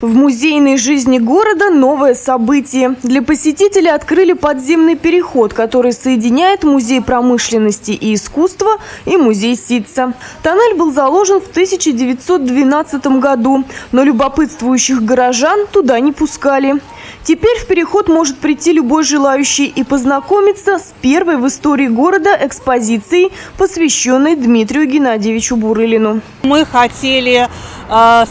В музейной жизни города новое событие. Для посетителей открыли подземный переход, который соединяет музей промышленности и искусства и музей Ситца. Тоннель был заложен в 1912 году, но любопытствующих горожан туда не пускали. Теперь в переход может прийти любой желающий и познакомиться с первой в истории города экспозицией, посвященной Дмитрию Геннадьевичу Бурылину. Мы хотели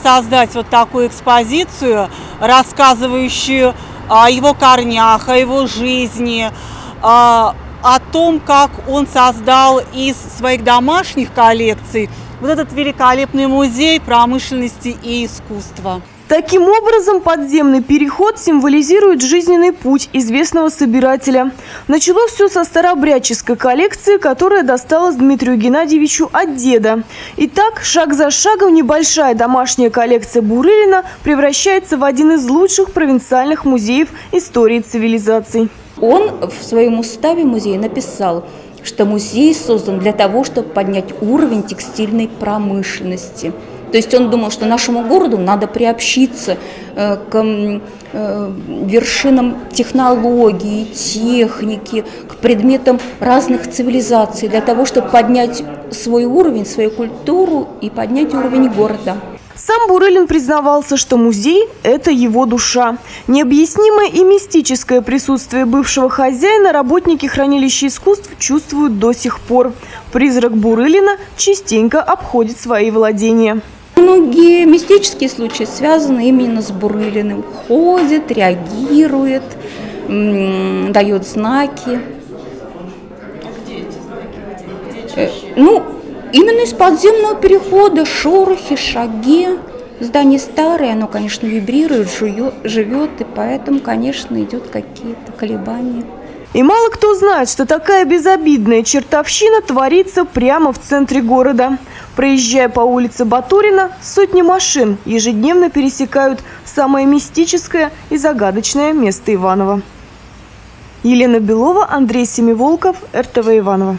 создать вот такую экспозицию, рассказывающую о его корнях, о его жизни, э, о том, как он создал из своих домашних коллекций вот этот великолепный музей промышленности и искусства. Таким образом, подземный переход символизирует жизненный путь известного собирателя. Началось все со старообрядческой коллекции, которая досталась Дмитрию Геннадьевичу от деда. Итак, шаг за шагом небольшая домашняя коллекция Бурылина превращается в один из лучших провинциальных музеев истории цивилизаций. Он в своем уставе музея написал, что музей создан для того, чтобы поднять уровень текстильной промышленности – то есть он думал, что нашему городу надо приобщиться э, к э, вершинам технологии, техники, к предметам разных цивилизаций, для того, чтобы поднять свой уровень, свою культуру и поднять уровень города. Сам Бурылин признавался, что музей – это его душа. Необъяснимое и мистическое присутствие бывшего хозяина работники хранилища искусств чувствуют до сих пор. Призрак Бурылина частенько обходит свои владения. Многие мистические случаи связаны именно с Бурылиным. Ходит, реагирует, дает знаки. Э, ну, именно из подземного перехода, шорохи, шаги. Здание старое, оно, конечно, вибрирует, живет, и поэтому, конечно, идет какие-то колебания. И мало кто знает, что такая безобидная чертовщина творится прямо в центре города. Проезжая по улице Батурина, сотни машин ежедневно пересекают самое мистическое и загадочное место Иваново. Елена Белова, Андрей Семиволков, РТВ Иваново.